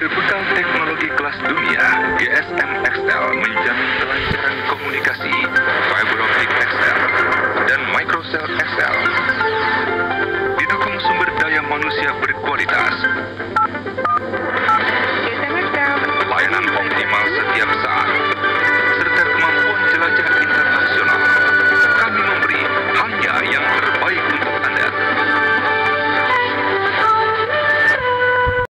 Berbekal teknologi kelas dunia, GSM XL menjamin kelancaran komunikasi, fiber optic XL, dan microcell XL. Didukung sumber daya manusia berkualitas. Layanan optimal setiap